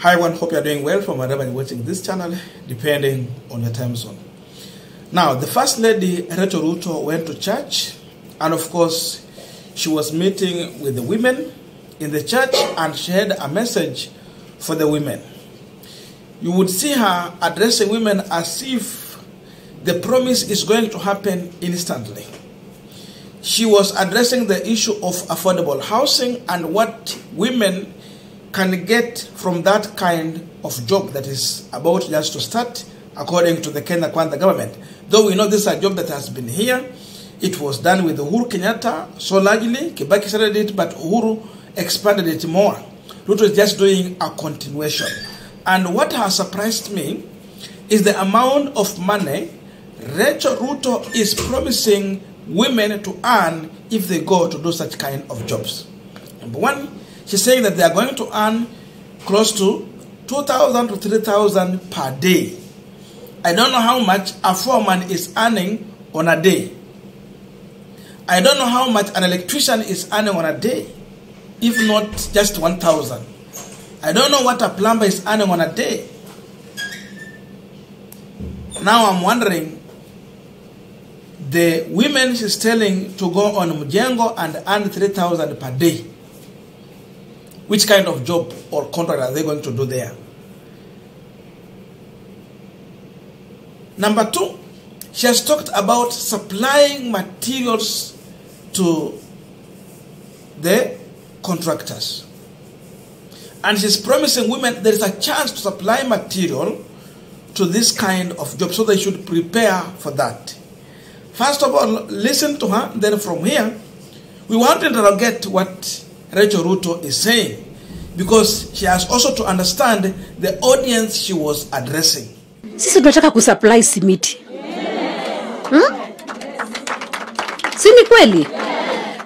Hi everyone, hope you're doing well from wherever you're watching this channel, depending on your time zone. Now, the First Lady, Rachel Ruto, went to church, and of course, she was meeting with the women in the church, and she had a message for the women. You would see her addressing women as if the promise is going to happen instantly. She was addressing the issue of affordable housing and what women can get from that kind of job that is about just to start, according to the Kenya Kwanza government. Though we know this is a job that has been here, it was done with the Uhuru Kenyatta so largely. Kibaki started it, but Uhuru expanded it more. Ruto is just doing a continuation. And what has surprised me is the amount of money Rachel Ruto is promising women to earn if they go to do such kind of jobs. Number one, she's saying that they are going to earn close to 2,000 to 3,000 per day. I don't know how much a foreman is earning on a day. I don't know how much an electrician is earning on a day, if not just 1,000. I don't know what a plumber is earning on a day. Now I'm wondering the women she's telling to go on Mujengo and earn 3,000 per day. Which kind of job or contract are they going to do there? Number two, she has talked about supplying materials to the contractors. And she's promising women there is a chance to supply material to this kind of job, so they should prepare for that. First of all, listen to her, then from here, we want to interrogate what Rachel Ruto is saying because she has also to understand the audience she was addressing. Sisi tunataka kusupply simiti hmm? si ni kweli?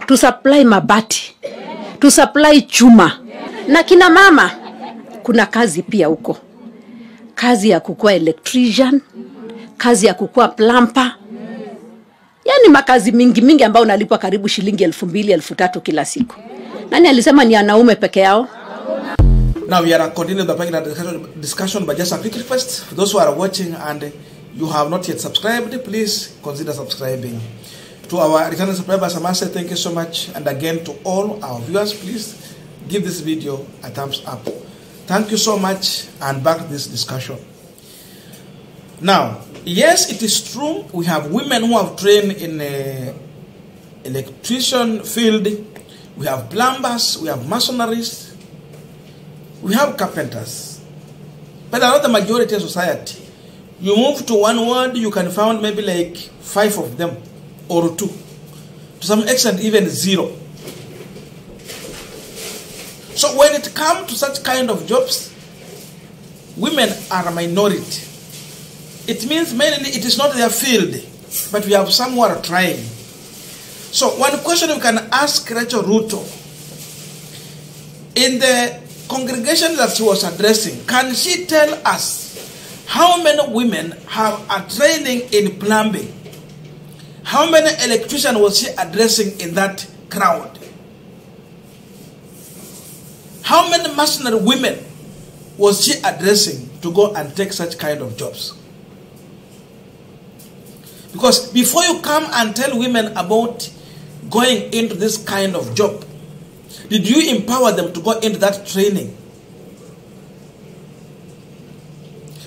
Tusupply mabati, tusupply chuma na kina mama. Kuna kazi pia huko, kazi ya kukua electrician, kazi ya kukua plumber, yaani makazi mingi mingi ambayo unalipwa karibu shilingi elfu mbili elfu tatu kila siku. Nani alisema ni wanaume peke yao? Now we are continuing the panel discussion, discussion, but just a quick request for those who are watching and you have not yet subscribed, please consider subscribing. To our returning subscribers, I must say thank you so much, and again to all our viewers, please give this video a thumbs up. Thank you so much, and back to this discussion. Now, yes, it is true we have women who have trained in a electrician field, we have plumbers, we have masoneries, we have carpenters, but they're not the majority of society. You move to one ward, you can find maybe like five of them or two, to some extent, even zero. So when it comes to such kind of jobs, women are a minority. It means mainly it is not their field, but we have some who are trying. So one question we can ask Rachel Ruto in the congregation that she was addressing, can she tell us how many women have a training in plumbing? How many electricians was she addressing in that crowd? How many mercenary women was she addressing to go and take such kind of jobs? Because before you come and tell women about going into this kind of job, did you empower them to go into that training?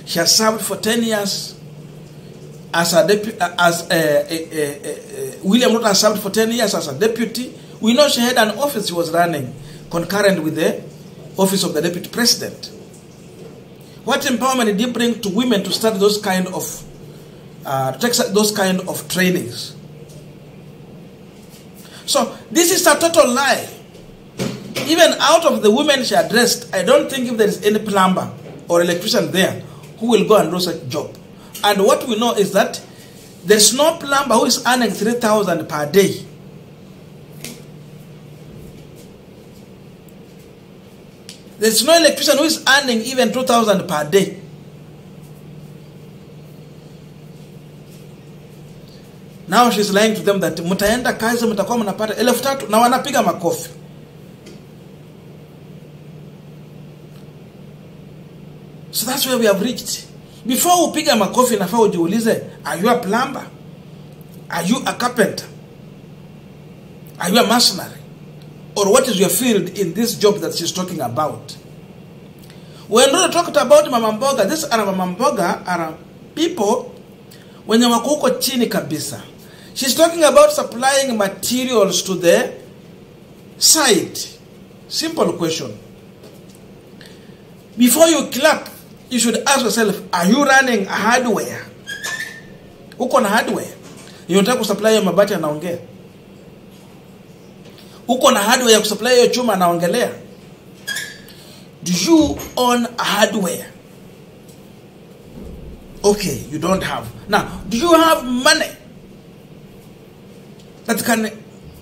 She has served for 10 years as a deputy, as a, a, a, William Ruto has served for 10 years as a deputy. We know she had an office she was running concurrent with the office of the deputy president. What empowerment did you bring to women to start those kind of uh, those kind of trainings? So this is a total lie. Even out of the women she addressed, I don't think if there is any plumber or electrician there who will go and do such a job. And what we know is that there's no plumber who is earning 3,000 per day. There's no electrician who is earning even 2,000 per day. Now she's lying to them that mtaenda kazi mtakuwa mnapata elfu tatu na wanapiga makofi. so that's where we have reached. Before upiga makofi nafaa ujiulize are you a plumber? Are you a carpenter? Are you a mercenary? Or what is your field in this job that she's talking about? When Ruto talked about mama mboga this are mama mboga are people wenye wako huko chini kabisa she's talking about supplying materials to the site. Simple question. Before you clap you should ask yourself are you running hardware? Uko na hardware? Unataka kusupply hiyo mabati anaongea. Uko na hardware ya kusupply hiyo chuma anaongelea? Do you own hardware? Okay you don't have. Now do you have money that can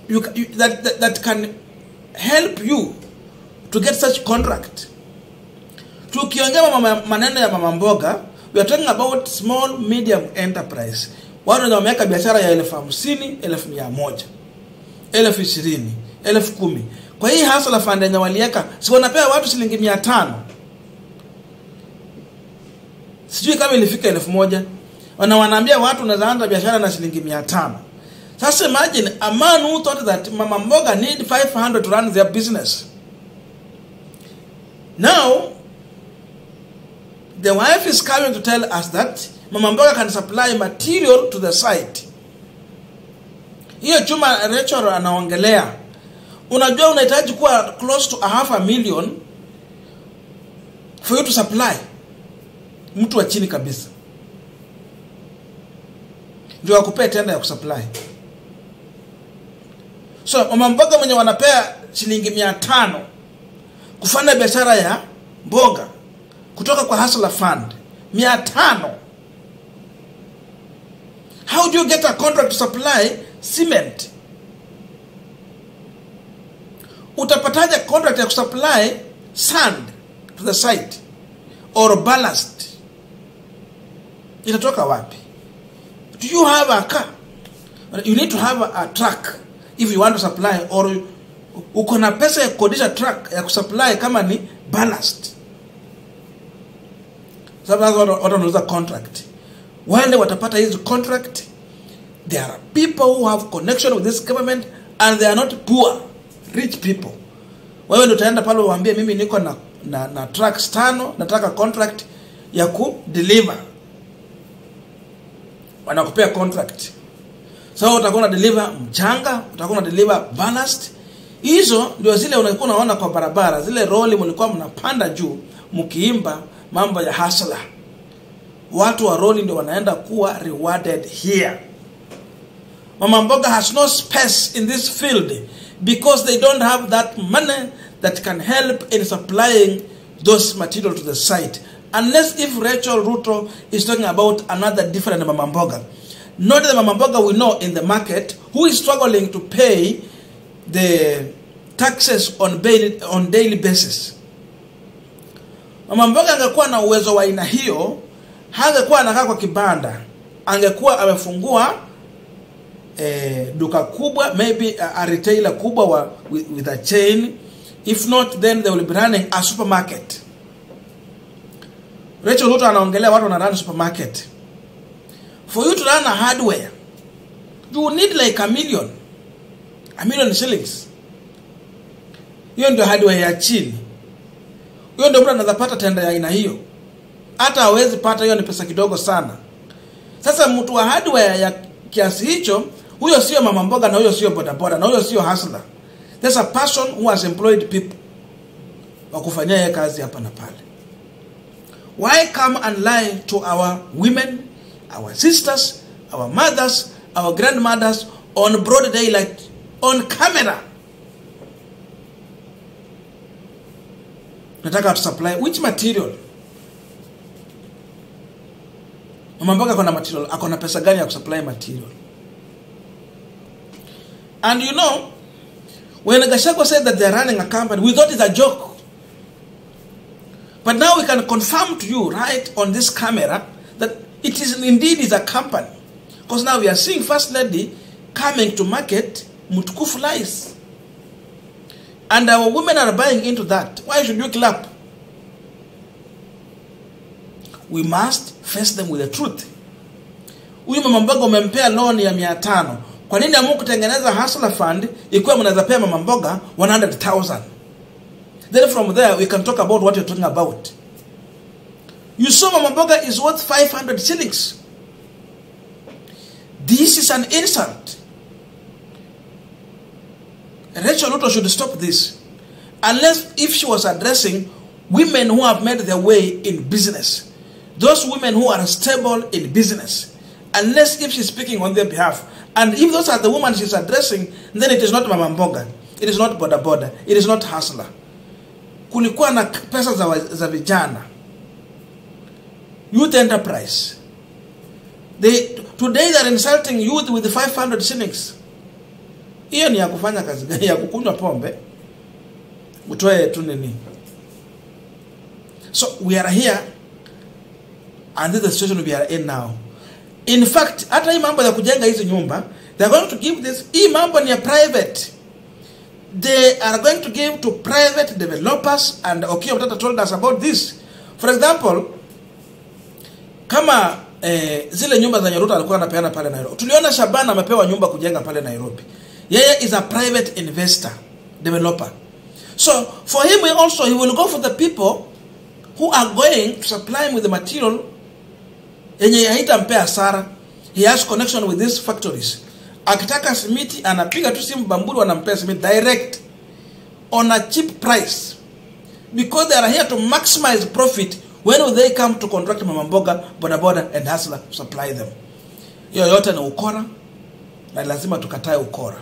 you, you that, that that can help you to get such contract. Tukiongea mama- maneno ya mama mboga we are talking about small medium enterprise. Watu wenye wameweka biashara ya elfu hamsini elfu mia moja elfu ishirini elfu kumi. Kwa hii hasa la yenye waliweka si wanapea watu shilingi mia tano? Sijui kama ilifika elfu moja. Wana wanaambia watu unaweza anza biashara na shilingi mia tano sasa imagine a man who thought that mama mboga need 500 to run their business. Now the wife is coming to tell us that mama mboga can supply material to the site. Hiyo chuma Rachel anaongelea. Unajua unahitaji kuwa close to a half a million for you to supply. Mtu wa chini kabisa. Ndio akupee tenda ya kusupply so mama mboga mwenye wanapea shilingi mia tano kufanya biashara ya mboga kutoka kwa Hustler Fund mia tano. How do you get a contract to supply cement? Utapataje contract ya kusupply sand to the site or ballast? Itatoka wapi? Do you have a car? You need to have a, a truck if you want to supply or uko na pesa ya kukodisha truck ya kusupply kama ni ballast. Watu watu wanauza contract. Wale watapata hizi contract there are people who have connection with this government and they are not poor rich people. Wewe ndio utaenda pale uambie mimi niko na na, na trucks tano nataka contract ya ku deliver. Wanakupea contract so utakuwa na deliver mchanga utakuwa na deliver ballast. Hizo ndio zile unakuwa unaona kwa barabara zile roli mlikuwa mnapanda juu mkiimba mambo ya hasla watu wa roli ndio wanaenda kuwa rewarded here. Mama mboga has no space in this field because they don't have that money that can help in supplying those material to the site. Unless if Rachel Ruto is talking about another different mama mboga not the mama mboga we know in the market who is struggling to pay the taxes on daily, on daily basis. Mama mboga angekuwa na uwezo wa aina hiyo hangekuwa anakaa kwa kibanda. Angekuwa amefungua eh, duka kubwa maybe a, a retailer kubwa wa, with, with a chain. If not then they will be running a supermarket. Rachel Ruto anaongelea watu wana run supermarket for you to run a hardware you will need like a million. A million shillings. Hiyo ndio hardware ya chini. Hiyo ndio mtu anaweza tenda ya aina hiyo. Hata hawezi pata hiyo ni pesa kidogo sana. Sasa mtu wa hardware ya kiasi hicho huyo sio mama mboga na huyo sio bodaboda na huyo sio hustler. There's a person who has employed people wa kufanyia kazi hapa na pale. Why come and lie to our women our sisters our mothers our grandmothers on broad daylight on camera. Nataka to supply which material? Mama mboga akona material akona pesa gani ya kusupply material? And you know when Gashako said that they're running a company we thought it's a joke. But now we can confirm to you right on this camera that it is indeed is a company. Because now we are seeing first lady coming to market mutukufu lies and our women are buying into that. Why should you clap? We must face them with the truth. Huyu mama mboga umempea loan ya mia tano. Kwa nini amu kutengeneza hustler fund ikiwa mnaweza pea mama mboga 100000 then from there we can talk about what you're talking about you saw mama boga is worth 500 shillings. This is an insult. Rachel Ruto should stop this. Unless if she was addressing women who have made their way in business, those women who are stable in business, unless if she's speaking on their behalf, and if those are the women she's addressing, then it is not Mama Mboga, it is not Boda Boda, it is not hustler. Kulikuwa na pesa za vijana, youth enterprise. They, today they are insulting youth with 500 shillings. hiyo ni ya kufanya kazi gani? Ya kukunywa pombe. Utoe tu nini? So we are here and this is the situation we are in now. In fact hata hii mambo ya kujenga hizi nyumba they are going to give this hii mambo ni ya private. They are going to give to private developers and okay Mtata told us about this. For example kama eh, zile nyumba za Nyaruto alikuwa anapeana pale Nairobi. Tuliona Shabana amepewa nyumba kujenga pale Nairobi. Yeye is a private investor, developer. So for him he also he will go for the people who are going to supply him with the material yenye haitampea hasara. He has connection with these factories. Akitaka simiti anapiga tu simu Bamburi wanampea simiti direct on a cheap price because they are here to maximize profit when will they come to contract mama mboga boda boda and hustler supply them? Hiyo yote ni ukora na lazima tukatae ukora